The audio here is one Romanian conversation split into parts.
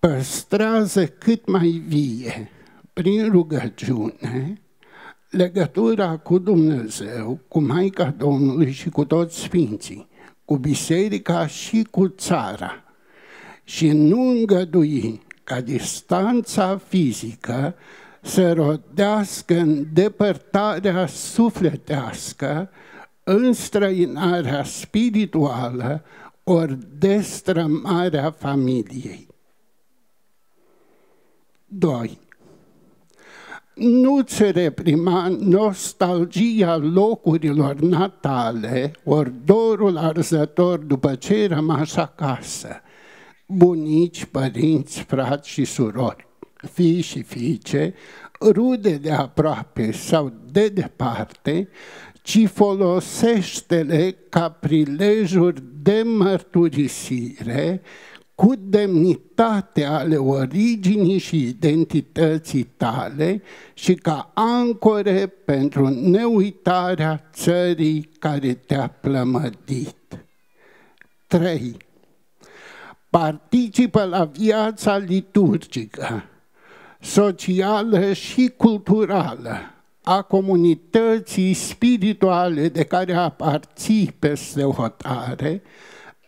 păstrează cât mai vie, prin rugăciune, legătura cu Dumnezeu, cu Maica Domnului și cu toți Sfinții, cu biserica și cu țara. Și nu îngădui ca distanța fizică să rodească în depărtarea sufletească, în străinarea spirituală, ori destrămarea familiei. 2. Nu-ți reprima nostalgia locurilor natale, ori dorul arzător după ce ai rămas acasă, bunici, părinți, frați și surori, fii și fiice, rude de aproape sau de departe, ci folosește-le ca prilejuri de mărturisire cu demnitate ale originii și identității tale și ca ancore pentru neuitarea țării care te-a plămădit. 3. Participă la viața liturgică, socială și culturală a comunității spirituale de care aparții peste hotare,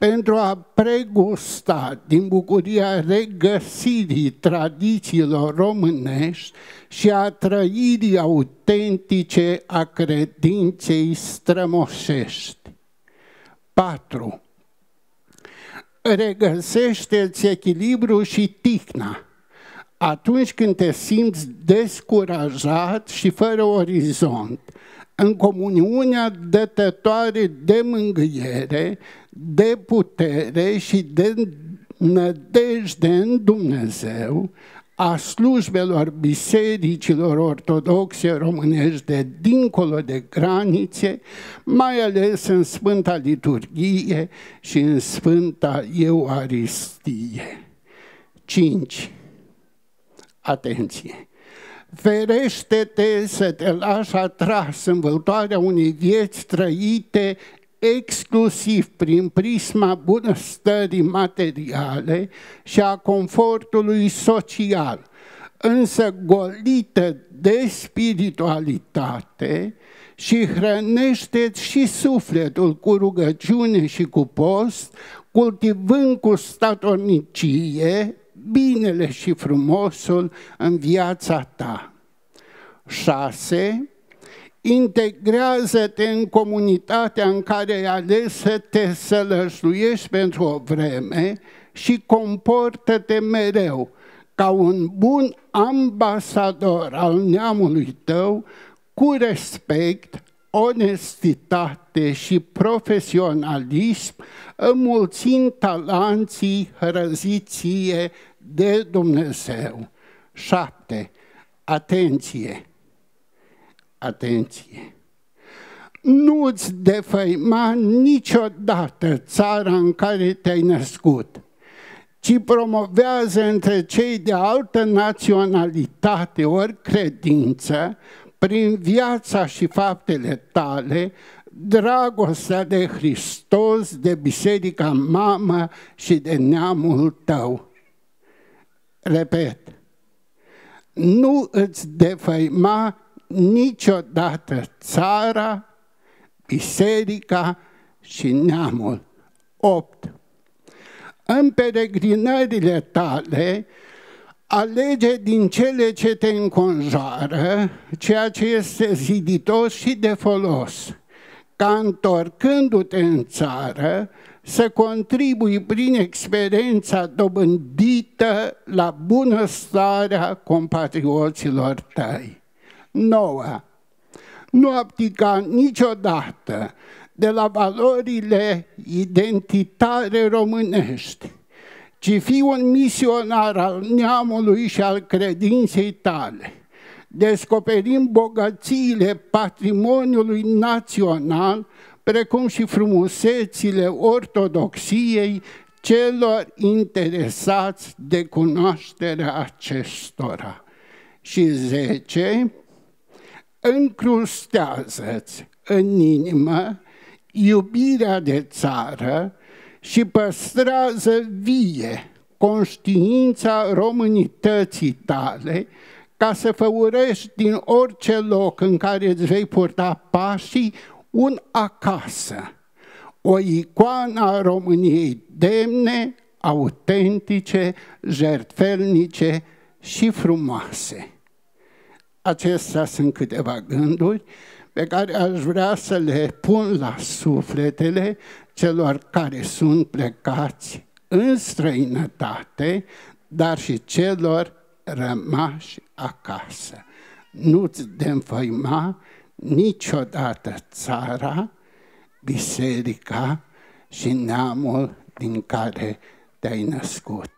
pentru a pregusta din bucuria regăsirii tradițiilor românești și a trăirii autentice a credinței strămoșești. 4. Regăsește-ți echilibru și ticna atunci când te simți descurajat și fără orizont, în comuniunea dătătoare de mângâiere, de putere și de nădejde în Dumnezeu, a slujbelor bisericilor ortodoxe românești de dincolo de granițe, mai ales în Sfânta Liturghie și în Sfânta Euaristie. 5. Atenție! Ferește-te să te lași atras în văltoarea unei vieți trăite exclusiv prin prisma bunăstării materiale și a confortului social, însă golită de spiritualitate și hrănește și sufletul cu rugăciune și cu post, cultivând cu statornicie binele și frumosul în viața ta. 6. Integrează-te în comunitatea în care ai ales să te sălășluiești pentru o vreme și comportă-te mereu ca un bun ambasador al neamului tău cu respect, onestitate și profesionalism, înmulțind talanții răziție de Dumnezeu. 7. Atenție! Atenție! Nu-ți defăima niciodată țara în care te-ai născut, ci promovează între cei de altă naționalitate ori credință, prin viața și faptele tale, dragostea de Hristos, de biserica mamă și de neamul tău. Repet, nu îți defăima niciodată țara, biserica și neamul. 8. În peregrinările tale, alege din cele ce te înconjoară ceea ce este ziditos și de folos, ca întorcându-te în țară să contribui prin experiența dobândită la bunăstarea compatrioților tăi. 9. Nu abdica niciodată de la valorile identitare românești, ci fi un misionar al neamului și al credinței tale. Descoperim bogățiile patrimoniului național precum și frumusețile ortodoxiei celor interesați de cunoașterea acestora. Și zece, încrustează-ți în inimă iubirea de țară și păstrează vie conștiința românității tale, ca să făurești din orice loc în care îți vei purta pașii un acasă, o icoană a României demne, autentice, jertfelnice și frumoase. Acestea sunt câteva gânduri pe care aș vrea să le pun la sufletele celor care sunt plecați în străinătate, dar și celor rămași acasă. Nu-ți înfăima niciodată țara, biserica și neamul din care te-ai născut.